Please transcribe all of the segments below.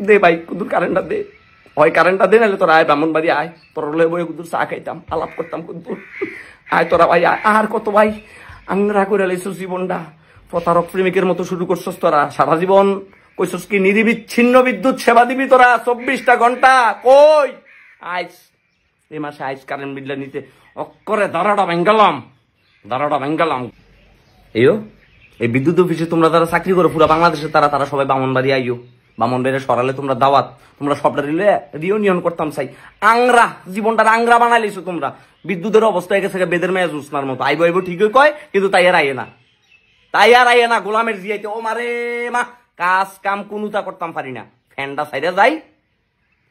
দে ভাই, কুদুর কারেন্টটা দে। হয় কারেন্টটা দে, নাহলে তোরা আয়, ব্রাহ্মণবাড়ি আয়। তোর লয়ে বয়ে কুদুর চা খাইতাম, আলাপ করতাম কুদুর। আয় তোরা ভাই, আয়। আর কত ভাই, আংরা করে লাইছো জীবনটা। প্রতারক প্রেমিকের মতো শুরু করছস তোরা। সারা জীবন কইছস কি, নিরিবিচ্ছিন্ন বিদ্যুৎ সেবা দিবি তোরা, চব্বিশটা ঘণ্টা। কই? আইস। এই মাসে আইস কারেন্ট বিলটা নিতে। অক্ষরে দাঁড়াটা ভেঙ্গালাম। দাঁড়াটা ভেঙ্গালাম। এইও এই বিদ্যুৎ অফিসে তোমরা যারা চাকরি করো, পুরো বাংলাদেশে তারা তারা সবাই বামনবাড়ি আইও। বামনবাড়ি সরালে তোমরা দাওয়াত, তোমরা সবটা রিলে রিউনিয়ন করতাম চাই আংরা জীবনটা আংরা বানাইলিছো তোমরা। বিদ্যুতের অবস্থা হয়ে গেছে বেদের মেয়ে জুসনার মতো। আইব আইব ঠিকই কয়, কিন্তু তাই আর আইয়ে না। তাই আর আইয়ে না, গোলামের জিয়াইতে। ও মারে মা, কাজ কাম কোনুটা করতাম পারি না। ফ্যানটা সাইডে যাই,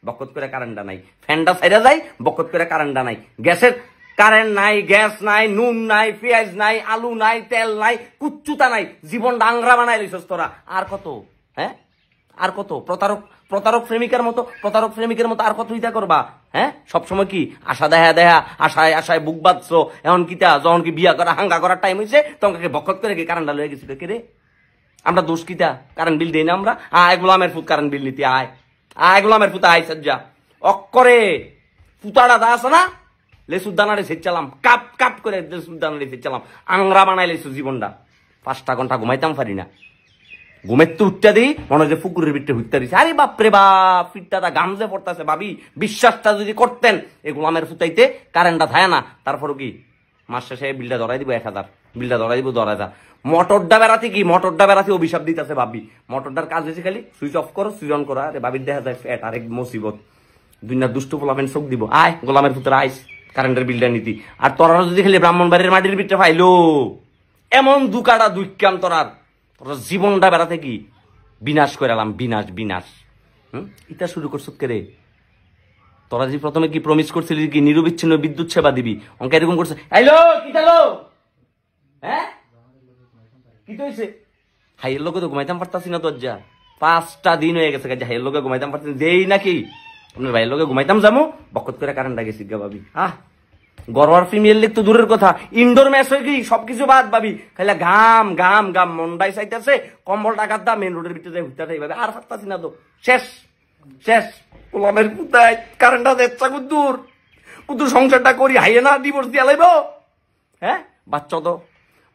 বকত করে কারেন্টটা নাই। ফ্যানটা সাইডে যাই, বকত করে কারেন্টটা নাই। গ্যাসের কারেন্ট নাই, গ্যাস নাই, নুন নাই, পেঁয়াজ নাই, আলু নাই, তেল নাই কুচ্চুতা নাই। জীবন ডাংরা বানাই লইছস তোরা। আর কত? হ্যাঁ? আর কত? প্রতারক প্রতারক প্রেমিকের মতো, প্রতারক প্রেমিকের মতো আর কত ইটা করবা? হ্যাঁ? সবসময় কি? আশা দেখা দেখা আশায় আশায় বুক বাঁধছো এমন কিতা যখন কি বিয়া করা, হাঙ্গা করার টাইম হয়েছে তখন বকত করে কি কারেন্টটা লয়ে গেছিল? কে রে? আমরা দোষ কিতা কারেন্ট বিল দেই না আমরা? আয় গোলামের ফুত কারেন্ট বিল নিতে, আয়। আয় গোলামের ফুতা আয় সজ্জা। অক্করে ফুতাটা দা আছে না? লেসুর দানারে সেচালাম কাপ কাপ করে লেসুর দানারে সেচালাম আংরা বানাই লেসু জীবনটা। পাঁচটা ঘণ্টা ঘুমাইতাম পারি না। ঘুমের তো উঠতে দিই, মনে হয় যে পুকুরের ভিতরে হুইতে দিছে। আরে বাপরে বাপ, ফিটটা গামজে পড়তেছে ভাবি, বিশ্বাসটা যদি করতেন এই গোলামের ফুতাইতে কারেন্টটা থাকে না। তারপরও কি? মাস শেষে বিলটা ধরাই দিব এক হাজার। বিলটা ধরাই দিব দশ হাজার। মোটরটা বেড়াতে কি? মোটরটা বেড়াতে অভিশাপ দিতেছে ভাবি। মোটরটার কাজ হয়েছে খালি সুইচ অফ করো সুইচ অন করো। আরে ভাবির দেখা যায় ফ্যাট আরেক মুসিবত। দুনিয়ার দুষ্ট পোলাপেন চোখ দিব। আয়, গোলামের পুত্র আইস, কারেন্টের বিলটা নিতি। আর তোরা যদি খালি ব্রাহ্মণ বাড়ির মাটির ভিতরে পাইলো এমন দু দুকাটা দুইকাম তোরার। তোরা জীবনটা বেড়াতে কি? বিনাশ করে এলাম, বিনাশ বিনাশ। হুম? ইটা শুরু করছ কে রে? তোরা যে প্রথমে কি প্রমিস করছিলি কি নিরবিচ্ছিন্ন বিদ্যুৎ সেবা দিবি? অঙ্ক এরকম করছে। হ্যালো কি হলো হ্যাঁ? কি হয়েছে তো ঘুমাইতাম পারতাছি না তোর যা পাঁচটা দিন হয়ে গেছে কাজে হাইয়ের লোকে ঘুমাইতাম পারতাছি দেই নাকি? আপনার ভাইয়ের লোকে ঘুমাইতাম যাব বকত করে কারেন্টটা গেছি গা ভাবি। আহ! গরোয়ার ফিমেল লিগ তো দূরের কথা। ইনডোর ম্যাচ হয়ে কি সবকিছু বাদ ভাবি খাইলা গাম গাম গাম মন্ডাই চাইতেছে, কম্বল টাকার দাম মেন রোডের ভিতরে হুইতে এইভাবে আর পারতাছি না তো। শেষ শেষ। গোলামের পুতায় কারেন্টটা দেখছা কুদ্দুর কুদ্দুর সংসারটা করি, হাইয়ে না ডিভোর্স দিয়া লাইব? হ্যাঁ? বাচ্চা তো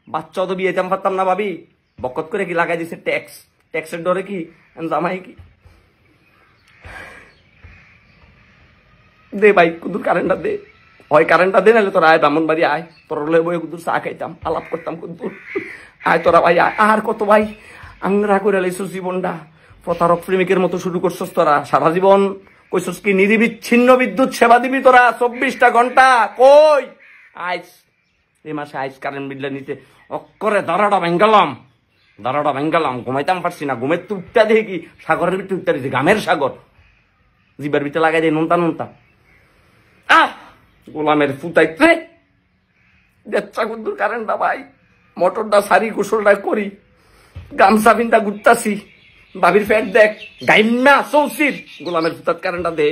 বাচ্চা তো বিয়ে তেম পারতাম না ভাবি। বকত করে কি লাগাই দিছে ট্যাক্স ট্যাক্সের ডরে কি? জামাই কি? দে ভাই কুদুর কারেন্টটা দে হয় কারেন্টটা দে, নাহলে তোরা আয় ব্রাহ্মণবাড়ি আয়। তোর লয়ে বয়ে কুদুর, চা খাইতাম, আলাপ করতাম কুদুর। আয় তোরা ভাই, আয়। আর কত ভাই? আংরা করে লাইছো জীবনটা। প্রতারক প্রেমিকের মতো শুরু করছস তোরা। সারা জীবন কইছস কি, নিরিবিচ্ছিন্ন বিদ্যুৎ সেবা দিবি তোরা। চব্বিশটা ঘণ্টা। কই? আইস। এই মাসে আইস কারেন্ট বিলটা নিতে। অক্ষরে দাঁড়াটা ভেঙ্গালাম। দাঁড়াটা ভেঙ্গালাম। ঘুমাইতাম পারছি না। ঘুমের তো উঠতে দেখি কি, সাগরের ভিতরে উঠতে গামের সাগর। জিবার ভিতরে লাগাই দেয় নুনতা নুনতা। গোলামের ফুটাইতে দেখছা কুদ্দুর কারেন্টটা ভাই। মোটরটা সারি গোসলটা করি। গামছা বিনটা ঘুরতাছি। বাবির ফ্যাট দেখ। গাইম্যা চৌচির। গোলামের ফুটাত কারেন্টটা দে।